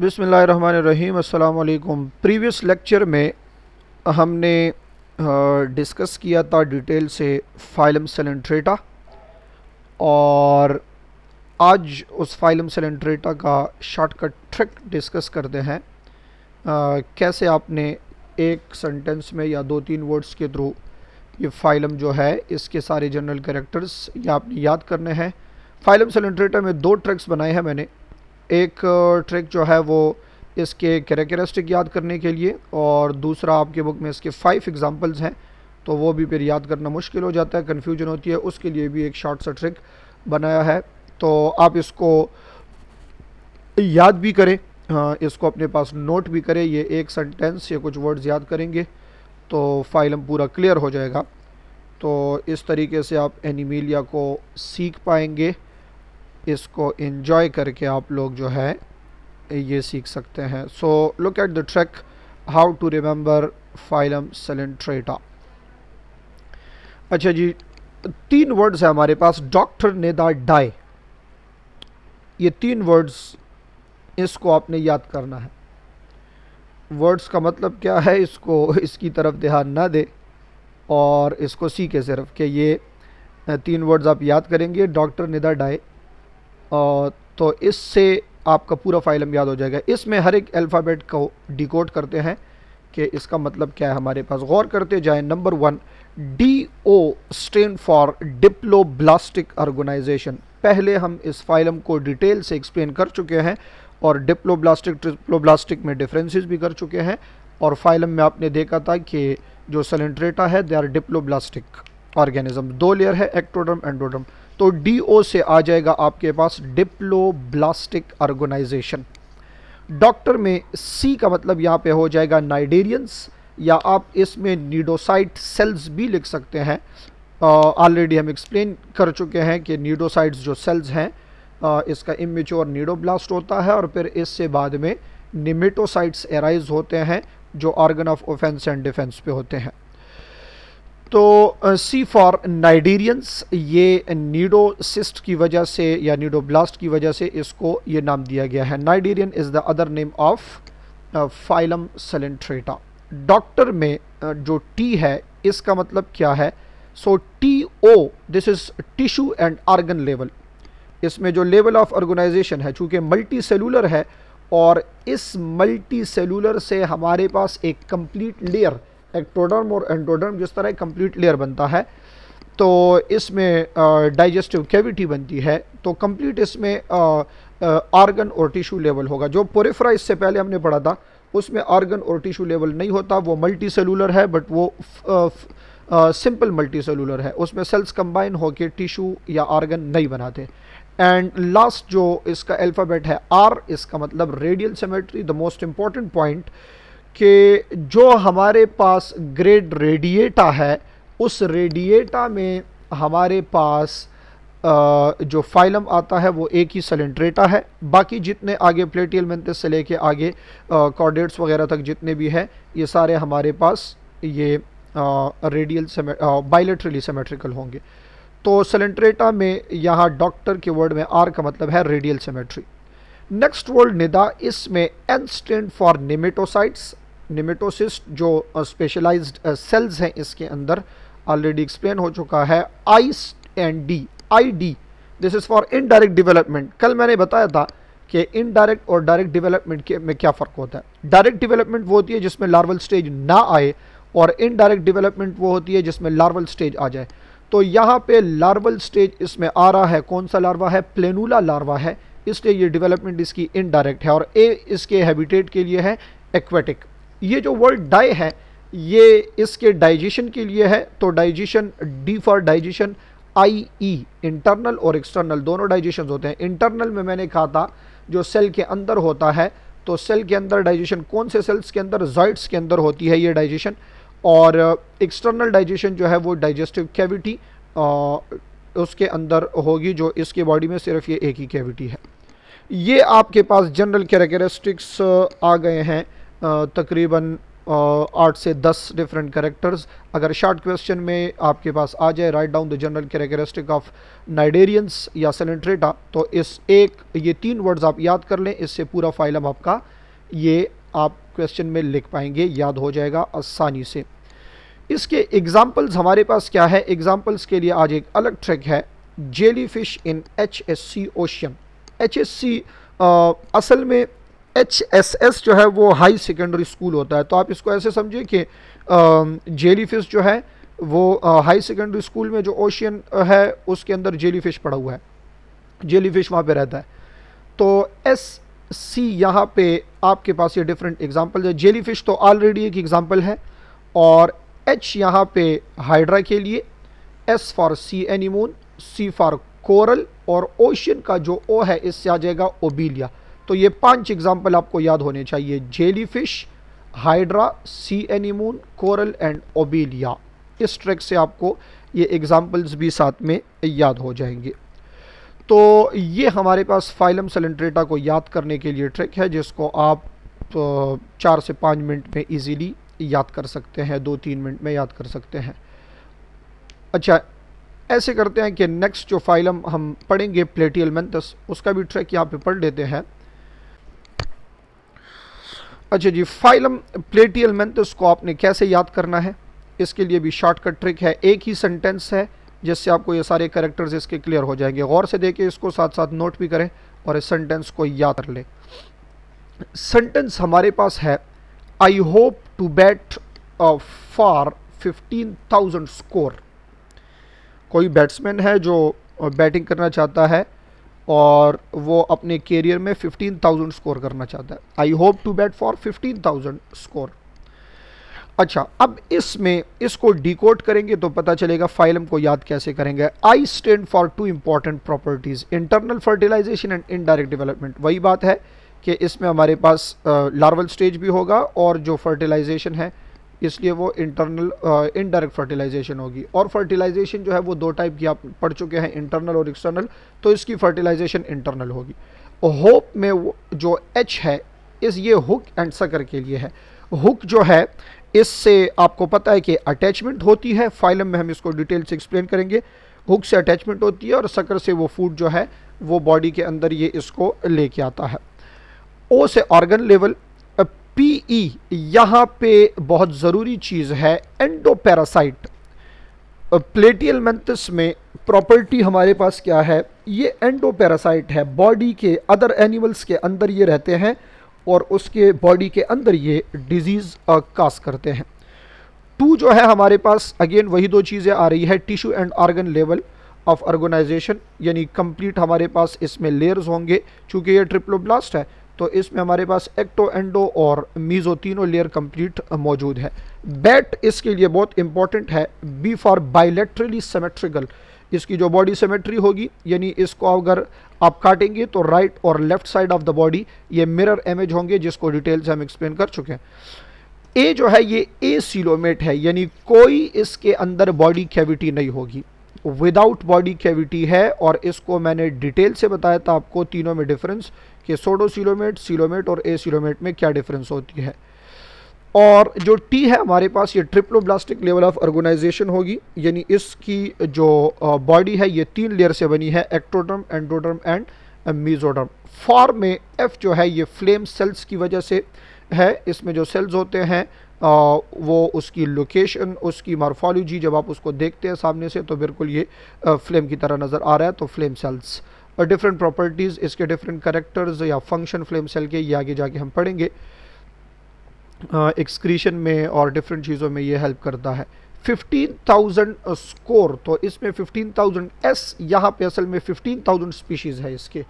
बिसमीम अल्लाम previous lecture में हमने डिस्कस किया था डिटेल से फाइलम सेलेंट्रेटा और आज उस फाइलम सेलेंट्रेटा का शॉर्टकट ट्रिक डिस्कस करते हैं। आ, कैसे आपने एक सेंटेंस में या दो तीन वर्ड्स के थ्रू ये फाइलम जो है इसके सारे जनरल कैरेक्टर्स या आपने याद करने हैं। फाइलम सेलेंट्रेटा में दो ट्रिक्स बनाए हैं मैंने। एक ट्रिक जो है वो इसके करेक्टरिस्टिक याद करने के लिए और दूसरा आपके बुक में इसके फाइव एग्जांपल्स हैं तो वो भी फिर याद करना मुश्किल हो जाता है कन्फ्यूज़न होती है, उसके लिए भी एक शॉर्ट सा ट्रिक बनाया है। तो आप इसको याद भी करें इसको अपने पास नोट भी करें, ये एक सेंटेंस या कुछ वर्ड्स याद करेंगे तो फाइलम पूरा क्लियर हो जाएगा। तो इस तरीके से आप एनिमीलिया को सीख पाएँगे। इसको इन्जॉय करके आप लोग जो है, ये सीख सकते हैं। So look at the track how to remember phylum coelenterata अच्छा जी, तीन वर्ड्स है हमारे पास डॉक्टर नेदा डाई ये तीन वर्ड्स इसको आपने याद करना है। वर्ड्स का मतलब क्या है? इसको, इसकी तरफ़ ध्यान ना दे और इसको सीखे सिर्फ़ कि ये, तीन वर्ड्स आप याद करेंगे डॉक्टर निदा डाई तो इससे आपका पूरा फाइलम याद हो जाएगा। इसमें हर एक अल्फ़ाबेट को डिकोड करते हैं कि इसका मतलब क्या है हमारे पास। गौर करते जाएँ number one D O stand for diploblastic organisation पहले हम इस फाइलम को डिटेल से एक्सप्लेन कर चुके हैं और डिप्लोब्लास्टिक ट्रिप्लोब्लास्टिक में डिफरेंसेस भी कर चुके हैं और फाइलम में आपने देखा था कि जो सलेंट्रेटा है दे आर डिप्लोब्लास्टिक ऑर्गेनिज्म दो लेयर है एक्टोडर्म एंडोडर्म तो डीओ से आ जाएगा आपके पास डिप्लोब्लास्टिक ऑर्गेनाइजेशन डॉक्टर में सी का मतलब यहाँ पे हो जाएगा नाइडेरियंस या आप इसमें नीडोसाइट सेल्स भी लिख सकते हैं। ऑलरेडी हम एक्सप्लेन कर चुके हैं कि नीडोसाइट्स जो सेल्स हैं इसका इमेच्योर नीडोब्लास्ट होता है और फिर इससे बाद में निमेटोसाइट्स एराइज होते हैं, जो organ of offence and defence पे होते हैं। तो सी फॉर नाइडीरियंस ये नीडोसिस्ट की वजह से या नीडोब्लास्ट की वजह से इसको ये नाम दिया गया है। Cnidarian is the other name of phylum coelenterata doctor में जो टी है, इसका मतलब क्या है? So T O this is tissue and organ level इसमें जो लेवल ऑफ़ ऑर्गेनाइजेशन है, चूँकि मल्टी सेलुलर है, और इस मल्टी सेलुलर से हमारे पास एक कंप्लीट लेयर एक्टोडर्म और एंडोडर्म जिस तरह कंप्लीट लेयर बनता है तो इसमें डाइजेस्टिव कैविटी बनती है तो कंप्लीट इसमें आर्गन और टिश्यू लेवल होगा। जो पोरेफ्रा इससे पहले हमने पढ़ा था, उसमें आर्गन और टिश्यू लेवल नहीं होता, वो मल्टी सेलुलर है बट वो सिंपल मल्टी सेलुलर है। उसमें सेल्स कंबाइन होकर टिश्यू या आर्गन नहीं बनाते। एंड लास्ट जो इसका अल्फ़ाबेट है आर इसका मतलब radial symmetry the most important point कि जो हमारे पास ग्रेड रेडिएटा है, उस रेडिएटा में हमारे पास जो फाइलम आता है, वो एक ही सलेंट्रेटा है। बाकी जितने आगे प्लेटियल मेंथिस से लेके आगे कॉर्डेट्स वगैरह तक जितने भी हैं, ये सारे हमारे पास ये रेडियल बाइलेटरली सेमेट्रिकल होंगे। तो सलेंट्रेटा में यहाँ डॉक्टर के वर्ड में आर का मतलब है radial symmetry. Next word cnida, इसमें N stand for nematocytes nematocysts, जो स्पेशलाइज्ड सेल्स हैं इसके अंदर ऑलरेडी एक्सप्लेन हो चुका है I and D I D this is for indirect development कल मैंने बताया था कि इनडायरेक्ट और डायरेक्ट डेवलपमेंट के, में क्या फ़र्क होता है। डायरेक्ट डेवलपमेंट वो होती है जिसमें लार्वल स्टेज ना आए और इनडायरेक्ट डेवलपमेंट वो होती है जिसमें लार्वल स्टेज आ जाए। तो यहाँ पे लार्वल स्टेज इसमें आ रहा है। कौन सा लार्वा है? प्लेनूला लार्वा है। इसलिए ये डेवलपमेंट इसकी इनडायरेक्ट है और ए इसके हैबिटेट के लिए है एक्वेटिक ये जो वर्ड डाई है, ये इसके डाइजेशन के लिए है तो digestion D for digestion I E internal और एक्सटर्नल दोनों डाइजेशन होते हैं। इंटरनल में मैंने कहा था, जो सेल के अंदर होता है तो सेल के अंदर डाइजेशन कौन से सेल्स के अंदर? जॉइट्स के अंदर होती है ये डाइजेशन और एक्सटर्नल डाइजेशन जो है वो डाइजेस्टिव कैविटी उसके अंदर होगी, जो इसके बॉडी में सिर्फ़ ये एक ही कैविटी है। ये आपके पास जनरल कैरेक्टरिस्टिक्स आ गए हैं। तकरीबन आठ से दस डिफरेंट करेक्टर्स अगर शार्ट क्वेश्चन में आपके पास आ जाए write down the general characteristic of cnidarians या सेलेंट्रेटा तो इस एक, ये तीन वर्ड्स आप याद कर लें, इससे पूरा फाइलम आपका, ये आप क्वेश्चन में लिख पाएँगे, याद हो जाएगा आसानी से। इसके एग्जाम्पल्स हमारे पास क्या है? एग्जाम्पल्स के लिए आज एक अलग ट्रैक है jelly fish in H S C ocean H S C असल में एच एस एस जो है वो हाई सेकेंडरी स्कूल होता है। तो आप इसको ऐसे समझिए कि जेली फ़िश जो है वो हाई सेकेंडरी स्कूल में जो ओशियन है, उसके अंदर जेली फ़िश पड़ा हुआ है। जेली फ़िश वहाँ पर रहता है। तो एस सी यहाँ पे आपके पास ये डिफरेंट एग्जांपल है। जेली फ़िश तो ऑलरेडी एक एग्जांपल है और एच यहाँ पे हाइड्रा के लिए, S for sea anemone C for coral और ओशियन का जो ओ है, इससे आ जाएगा ओबीलिया। तो ये पाँच एग्ज़ाम्पल आपको याद होने चाहिए। Jelly fish hydra sea anemone coral and obelia इस ट्रैक से आपको ये एग्जाम्पल्स भी साथ में याद हो जाएँगे। तो ये हमारे पास फाइलम सेलेंट्रेटा को याद करने के लिए ट्रैक है, जिसको आप तो चार से पाँच मिनट में इजीली याद कर सकते हैं, दो तीन मिनट में याद कर सकते हैं। अच्छा ऐसे करते हैं कि नेक्स्ट जो फाइलम हम पढ़ेंगे प्लेटियल मेंथस उसका भी ट्रैक यहाँ पे पढ़ लेते हैं। अच्छा जी, फाइलम प्लेटियल मेंथस को आपने कैसे याद करना है? इसके लिए भी शॉर्टकट ट्रिक है। एक ही सेंटेंस है, जिससे आपको ये सारे करेक्टर्स इसके क्लियर हो जाएँगे। गौर से देखिए, इसको साथ साथ नोट भी करें और इस सेंटेंस को याद कर लें। सेंटेंस हमारे पास है I hope to bat for fifteen thousand score कोई बैट्समैन है जो बैटिंग करना चाहता है और वो अपने कैरियर में 15,000 स्कोर करना चाहता है। I hope to bat for 15,000 score अच्छा अब इसमें इसको डिकोड करेंगे तो पता चलेगा फाइलम को याद कैसे करेंगे। I stand for two important properties internal fertilisation and indirect development वही बात है कि इसमें हमारे पास लार्वल स्टेज भी होगा और जो फर्टिलाइजेशन है इसलिए वो इंटरनल इनडायरेक्ट फर्टिलाइजेशन होगी। और फर्टिलाइजेशन जो है वो दो टाइप की आप पढ़ चुके हैं इंटरनल और एक्सटर्नल तो इसकी फर्टिलाइजेशन इंटरनल होगी। होप में जो एच है, इस ये हुक एंड सकर के लिए है। हुक जो है, इससे आपको पता है कि अटैचमेंट होती है। फाइलम में हम इसको डिटेल से एक्सप्लेन करेंगे। हुक से अटैचमेंट होती है और सकर से वो फ़ूड जो है, वो बॉडी के अंदर ये इसको लेके आता है। ओ से ऑर्गन लेवल पीई e, यहाँ पे बहुत ज़रूरी चीज़ है एंडोपैरासाइट प्लेटियल मेंथस में प्रॉपर्टी हमारे पास क्या है? ये एंडोपैरासाइट है बॉडी के अदर एनिमल्स के अंदर ये रहते हैं और उसके बॉडी के अंदर ये डिज़ीज़ कास करते हैं। टू जो है हमारे पास अगेन वही दो चीज़ें आ रही है tissue and organ level of organisation यानी कंप्लीट हमारे पास इसमें लेयर्स होंगे चूँकि ये ट्रिप्लोब्लास्ट है तो इसमें हमारे पास एक्टो एंडो और मीज़ो तीनों लेयर कंप्लीट मौजूद है। बैट इसके लिए बहुत इंपॉर्टेंट है बी फॉर बायोलेट्रली सेमेट्रिकल इसकी जो बॉडी सेमेट्री होगी, यानी इसको अगर आप काटेंगे तो राइट और left side of the body ये मिरर इमेज होंगे, जिसको डिटेल से हम एक्सप्लेन कर चुके हैं। ए जो है, ये ए सिलोमेट है, यानी कोई इसके अंदर बॉडी कैविटी नहीं होगी। विदाउट बॉडी कैविटी है, और इसको मैंने डिटेल से बताया था आपको, तीनों में डिफरेंस कि सोडो सिलोमेट सिलोमेट और ए सिलोमेट में क्या डिफरेंस होती है? और जो टी है हमारे पास ये ट्रिप्लोब्लास्टिक लेवल ऑफ़ ऑर्गेनाइजेशन होगी यानी इसकी जो बॉडी है ये तीन लेयर से बनी है ectoderm endoderm and mesoderm form में एफ़ जो है ये फ्लेम सेल्स की वजह से है। इसमें जो सेल्स होते हैं आ, वो उसकी लोकेशन उसकी मार्फोलॉजी जब आप उसको देखते हैं सामने से तो बिल्कुल ये फ्लेम की तरह नज़र आ रहा है तो फ्लेम सेल्स और डिफरेंट प्रॉपर्टीज़ इसके डिफरेंट करेक्टर्स या फ़ंक्शन फ्लेम सेल के ये आगे जाके हम पढ़ेंगे। एक्सक्रीशन में और डिफरेंट चीज़ों में ये हेल्प करता है। 15,000 स्कोर तो इसमें 15,000 एस यहाँ पे असल में 15,000 स्पीशीज़ है इसके।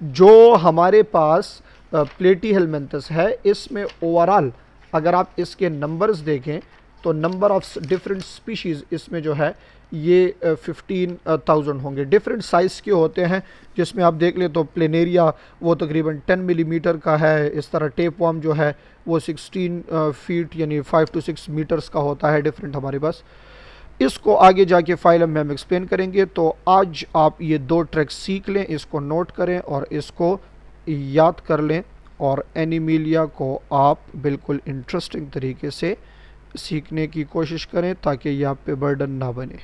जो हमारे पास प्लेटी हेलमेंथस है इसमें ओवरऑल अगर आप इसके नंबर्स देखें तो नंबर ऑफ़ डिफरेंट स्पीशीज़ इसमें जो है ये फिफ्टीन थाउज़ेंड होंगे। डिफरेंट साइज़ के होते हैं, जिसमें आप देख ले तो प्लेनेरिया वो तकरीबन टेन मिलीमीटर का है। इस तरह टेप वॉम जो है, वो सिक्सटीन फीट यानी फाइव टू सिक्स मीटर्स का होता है डिफरेंट हमारे पास। इसको आगे जाके फ़ाइल में हम एक्सप्लेन करेंगे। तो आज आप ये दो ट्रैक सीख लें, इसको नोट करें और इसको याद कर लें और एनिमीलिया को आप बिल्कुल इंटरेस्टिंग तरीके से सीखने की कोशिश करें, ताकि ये आप पे बर्डन ना बने।